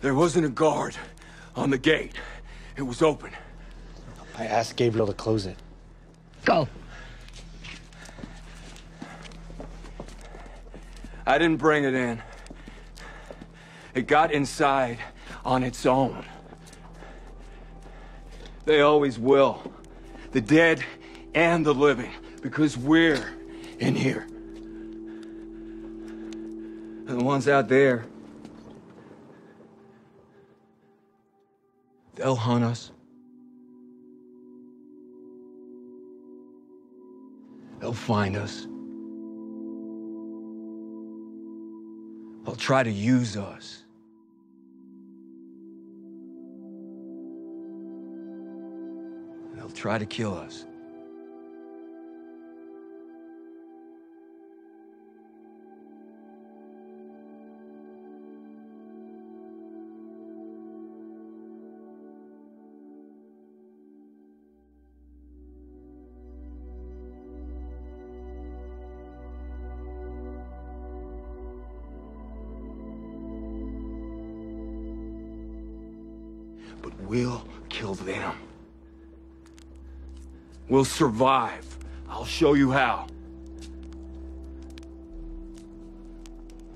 There wasn't a guard on the gate. It was open. I asked Gabriel to close it. Go. I didn't bring it in. It got inside on its own. They always will. The dead and the living. Because we're in here. And the ones out there, they'll hunt us. They'll find us. They'll try to use us. They'll try to kill us. But we'll kill them. We'll survive. I'll show you how.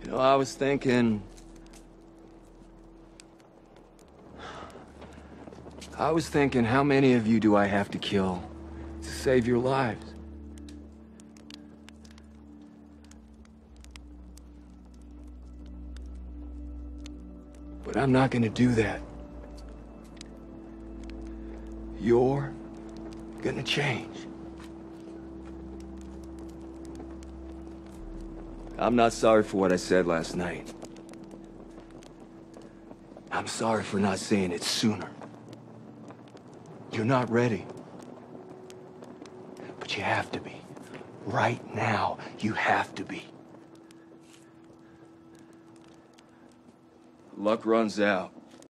You know, I was thinking... I was thinking, how many of you do I have to kill to save your lives? But I'm not gonna do that. You're gonna change. I'm not sorry for what I said last night. I'm sorry for not saying it sooner. You're not ready. But you have to be. Right now, you have to be. Luck runs out.